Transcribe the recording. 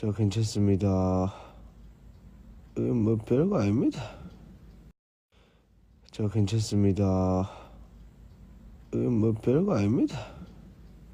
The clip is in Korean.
저 괜찮습니다. 뭐 별거 아닙니다. 저 괜찮습니다. 뭐 별거 아닙니다.